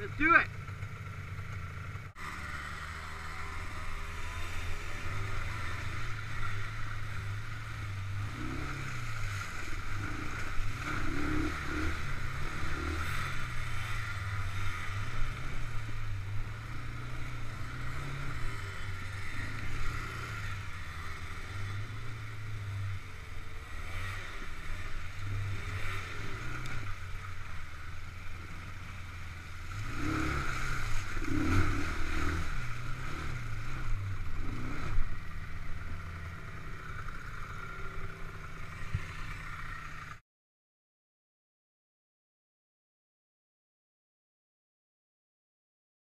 Let's do it.